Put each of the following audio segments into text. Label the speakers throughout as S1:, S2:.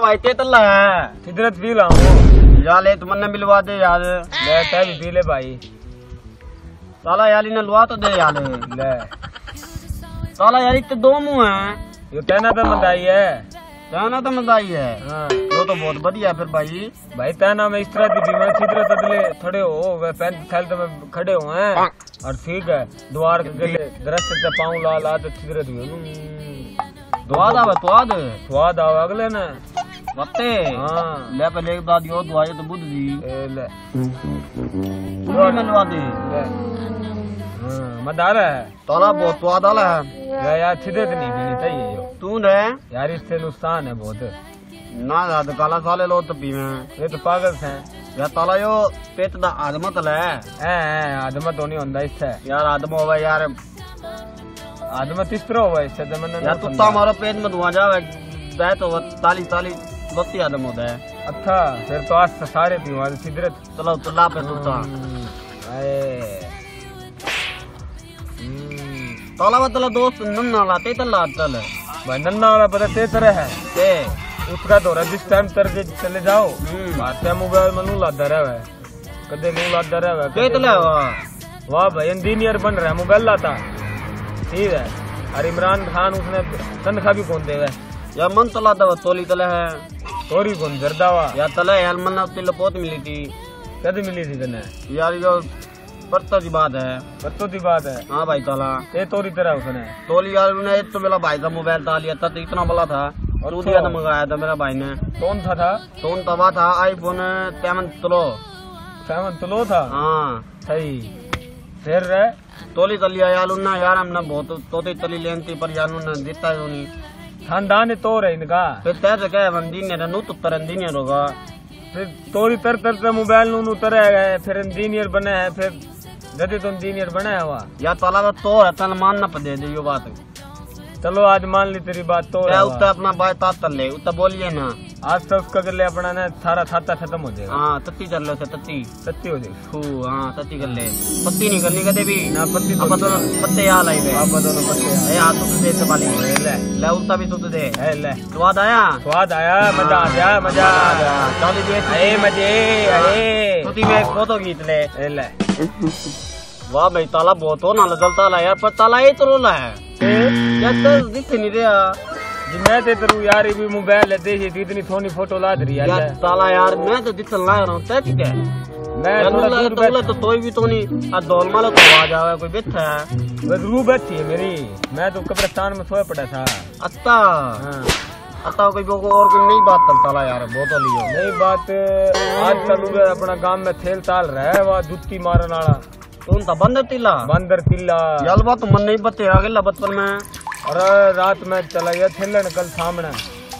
S1: भाई ते तल्ला है।
S2: सिदरत पी लाऊं
S1: यार ले तुमने मिलवा दे यार।
S2: ले पी ले भाई।
S1: ताला यार इन्हें लुआ तो दे यार।
S2: ले।
S1: ताला यार इतने दो मुँह हैं।
S2: यो तैना तो मंदाई है।
S1: जाना तो है।
S2: हाँ।
S1: वो तो बहुत बढ़िया फिर भाई।
S2: भाई में इस तरह की अदले खड़े हो। वे पैन थैल तो में खड़े हुए हैं। और ठीक है द्वार के गले दरख्त पाँव ला ला तो हुई
S1: दुआ दा दुआ दे
S2: स्वाद आवे अगले ने।
S1: बत्ते
S2: हाँ।
S1: ले पहले एक यो दुआ ये तो बुद्ध दी।
S2: ए ले।
S1: तू भी मिलवा दे।
S2: ले। हाँ मदार है।
S1: ताला बहुत स्वाद वाला है।
S2: या यार सिदरत नहीं पीनी चाहिए यो।
S1: तू ने?
S2: यार इससे नुकसान है बहुत।
S1: ना याद काला साले लो तो पीवे।
S2: ये तो पागल हैं।
S1: या ताला यो पेट दा आदमत ले।
S2: ऐ आदमत होनी होंदा इससे
S1: यार आदम होवे यार।
S2: आदमत इस तरह हुआ इससे तो मैंने
S1: यार तुत्ता हमारा पेट में धुआँ जावे जाए तो ताली ताली बत्ती आदम होता है
S2: अच्छा फिर तो आज सारे थी वहाँ सिदरत
S1: चलो तुला पे तुत्ता
S2: आए
S1: ताला बतला दोस्त नन्ना लाते तल्ला तल
S2: भाई नन्ना वाला पता ते तरह है।
S1: ते
S2: उसका तो जिस टाइम तर के चले जाओ
S1: हम्म।
S2: मोबाइल में लादा रहे कदे नू लादा रहे
S1: के तले
S2: वाह भाई इंजीनियर बन रहा है मोबाइल लाता। ठीक है। और इमरान खान उसने तनख्वाह भी कौन देवे?
S1: या मन तला दवा तोली तले है।
S2: तोरी कौन जरदावा?
S1: या तले यार मन उसकी लपोत मिली थी।
S2: कद मिली थी तने
S1: यार यो परतो की बात है।
S2: बत्तो की बात है?
S1: हाँ भाई ताला।
S2: ये तोरी तरह उसने।
S1: तोली यार ने एक तो मेरा भाई का मोबाइल था लिया था तो इतना बड़ा था। और। दिया था मंगाया था मेरा भाई ने।
S2: कौन था था?
S1: उन तवा था? आईफोन तेमन तलो
S2: सेवन तुलो था?
S1: हाँ।
S2: सही। फिर रहे
S1: तोली तलिया यार उन्ना यार हमने बहुत तोती तली लेन थी पर यार उन्होंने देता है उन्हीं।
S2: खानदान तो रहे इनका
S1: फिर तैसे क्या है इंजीनियर नू तो तर इंजीनियर होगा
S2: फिर तोरी तर तर से मोबाइल नू नू तरह गए फिर इंजीनियर बने हैं फिर जदे तो इंजीनियर बने है हुआ।
S1: या ताला का तो है तन मानना पड़े दे यो बात।
S2: चलो आज मान ली तेरी बात तो है
S1: उत्तर अपना बाय तात ले उत्तर बोलिए ना।
S2: आज तक उसका कर ले अपना ना सारा खाता खत्म हो जाएगा।
S1: हाँ तत्ती चल लो से तत्ती।
S2: हो जाएगी।
S1: हाँ तत्ती कर ले। पत्ती नहीं करनी कदे भी।
S2: ना पत्ती तो
S1: अपन दोनों पत्ते यहाँ लाई बे
S2: पापा दोनों पत्ते हैं।
S1: ए हाँ दे से
S2: ए, ले।
S1: ले उल्टा भी सुध दे।
S2: ले।
S1: स्वाद आया?
S2: स्वाद आया मज़ा आ गया मज़ा आ गया।
S1: चाली दे
S2: अरे मज़े अरे।
S1: तुती में फ़ोटो खींच ले।
S2: ले।
S1: वाह भाई ताला बहुत हो ना जलता ला यार पर ताला ही तो रोला है। यार तो दिख नहीं रहा।
S2: मैं ते तेरू यार ये भी मोबाइल है देखी इतनी थोनी फ़ोटो ला दरी यार
S1: यार ताला यार मैं तो दिखन ला रहा हूँ तय ठीक है।
S2: मैं थोड़ा दूर
S1: तो बोले तो तोई भी तो नहीं आ दौल माला तो आ जावे कोई बैठा है।
S2: बस रू बैठी है मेरी मैं तो कब्रिस्तान में सोया पड़ा था।
S1: अत्ता
S2: हाँ।
S1: अत्ता कोई वो और कोई नई बात चलता ला यार बहुत वाली हो।
S2: बात आज कल अपना गाँव में थेल ताल रहा है वह जुत्ती मारन वाला।
S1: तुम तो बंदर टिला
S2: बंदर तिल्ला
S1: यार बात तो मन नहीं बते गया बचपन में।
S2: और रात में चला गया थेलन कल सामने।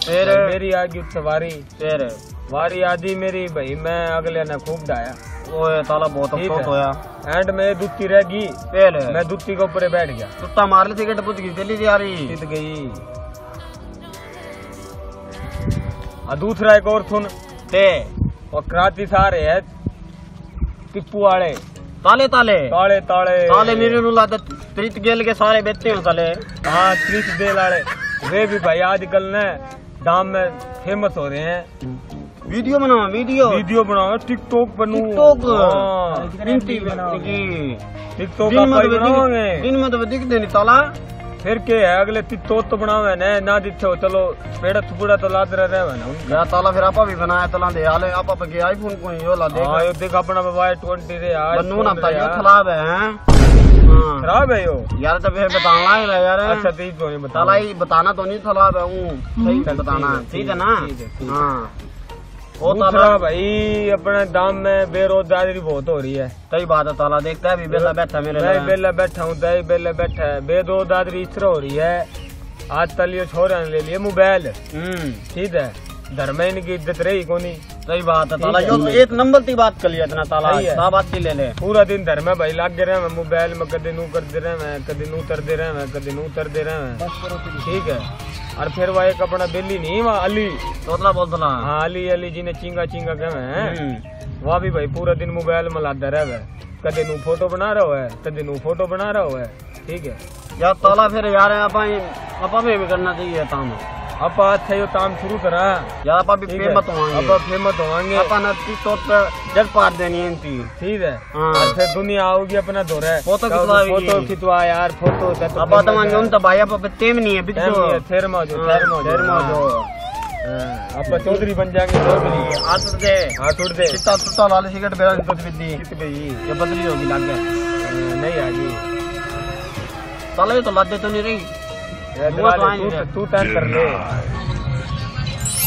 S1: फिर?
S2: मेरी आ गई सवारी।
S1: फिर?
S2: वारी आदि मेरी भाई मैं अगले ने खूब डाया।
S1: ओए ताला बहुत अफसोस होया।
S2: एंड में दुत्ती रह गई।
S1: फिर?
S2: मैं दुत्ती के ऊपर बैठ गया।
S1: कुत्ता मार ली सिगरेट बुझ गई चली जा रही।
S2: जीत गई। दूसरा एक और सुन
S1: ते?
S2: और क्रांति सारे है। टिप्पू वाले।
S1: ताले ताले।
S2: ताले ताले।
S1: ताले मेरे नु त्रित गेल के सारे बेचते हो ताले
S2: हाँ त्रिश दे लाड़े वे भी भाई आजकल ने दाम में फ़ेमस हो रहे हैं।
S1: वीडियो बनाओ वीडियो।
S2: वीडियो बनाओ टिकटॉक बनू।
S1: टिकटॉक
S2: टिकटॉक
S1: दिन में तो
S2: बनाओगे
S1: दिख- दिन में तो दिखते नहीं ताला।
S2: फिर के है अगले टिकटॉक तो बनावे ने ना दिखे हो चलो पेड़ा थुपड़ा तो लाद रहे रहे ना
S1: या ताला फिर आपा भी बनाया ताला दे हाले आपा पे आईफोन को यो ला देख।
S2: हाँ यो देख अपना मोबाइल ट्वेंटी रे यार
S1: बन्नू ना बताइयो खराब? हाँ?
S2: खराब है यो।
S1: यार बताना ही है यार।
S2: अच्छा तेज तो नहीं बता
S1: ही बताना तो नहीं खराब है। सही से बताना।
S2: ठीक है,
S1: ना?
S2: है, है।
S1: हाँ। वो ताला
S2: भाई अपने दाम में बेरोजगारी बहुत हो रही है।
S1: सही बात है ताला देखता है अभी बेला बैठा मेरे
S2: मैं बेला बैठा हूँ दही बेला बैठा है। बेरोजगारी इस तरह हो रही है। आज कल ये छोरे ने ले लिए मोबाइल।
S1: हम्म।
S2: ठीक है। धर्म इनकी इज़्ज़त रही कोनी।
S1: सही बात है ताला यो तो एक नंबर की बात कर लिया इतना ताला
S2: सही है।
S1: सा बात की ले ले।
S2: पूरा दिन धर्म में भाई लाग रहे हैं मोबाइल में कदी नू कर दे रहे हैं कदी नू उतर दे रहे हैं कदी नू उतर दे रहे हैं। ठीक है। और फिर वह एक अपना बेली नहीं वहाँ अली।
S1: तोतला बोलतला।
S2: हाँ अली अली जी ने चिंगा चिंगा कहे हैं।
S1: हम्म।
S2: वहाँ भी भाई पूरा दिन मोबाइल में लादा रहे कदे नू फ़ोटो बना रहा है कदे नू फ़ोटो बना रहा है ठीक है।
S1: यार ताला फिर यार आपा आपा भी करना चाहिए काम।
S2: आप अच्छा यो काम शुरू करा।
S1: यार आप अभी फ़ेमस होंगे
S2: आप फ़ेमस होंगे
S1: अपन अच्छी तौर पर जग पार देनी है इनकी
S2: ठीक है।
S1: हाँ।
S2: और फिर दुनिया आओगी अपना दौरा।
S1: फ़ोटो खिंचवा
S2: फ़ोटो खिंचवा यार फ़ोटो अब तो,
S1: तो मांगे उन तो भाई आप टेम नहीं है
S2: बिल्कुल थेर में जो थेर में
S1: थेर में जो
S2: चौधरी बन जाएँगे चौधरी। हाथ उठ दे।
S1: कितना लाल सिगरेट बेरा इज़्ज़त
S2: भी कितनी
S1: ये बदली होगी लागे। हाँ,
S2: नहीं आएगी।
S1: साले तो लादे तो नहीं रही। तो।
S2: तू तू कर ले।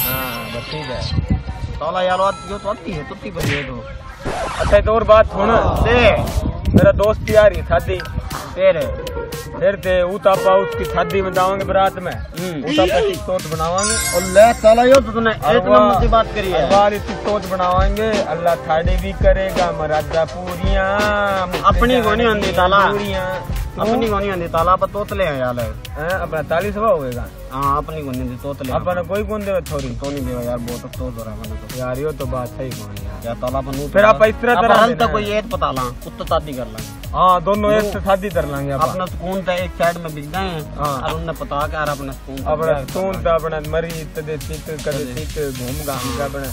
S2: हाँ बस ठीक है।
S1: साला यार आज जो तो आती है तुत्ती बनी तो।
S2: अच्छा एक और बात सुन।
S1: दे।
S2: मेरा दोस्त की आ रही शादी
S1: फिर
S2: फिर ते उतापा उसकी शादी में जावांगे बारात में।
S1: हम्म।
S2: उतापा की सोच बनावांगे।
S1: और ले साला यो तो तूने एक नंबर की बात करी है।
S2: इसकी सोच बनावांगे। अल्लाह थाड़े भी करेगा मरादा पूरियाँ।
S1: अपनी को नहीं होंदी ताला।
S2: पूरियाँ।
S1: अपनी को नहीं आंदी ताला पर तोतले हैं यार।
S2: अपना तालीस सवा होएगा
S1: हाँ अपनी को नहीं तोतले
S2: अपना कोई कौन देवे थोड़ी?
S1: तो नहीं देवा यार बहुत अफसोस हो रहा है मैंने तो।
S2: यार यो तो बात सही कौन यार।
S1: यार ताला पर
S2: फिर आप इस तरह तरह देना
S1: तक कोई एक पता ला कुत्ता शादी कर लांगे।
S2: हाँ दोनों एक से शादी कर लेंगे अपना
S1: सुकून तो एक साइड में बिक गए हैं।
S2: हाँ।
S1: और उन्हें पता क्या अपना सुकून तो
S2: अपना सुन तो अपना मरी तदे चित कदे चित घूम घाम के अपना।